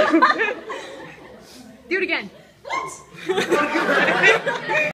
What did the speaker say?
Do it again.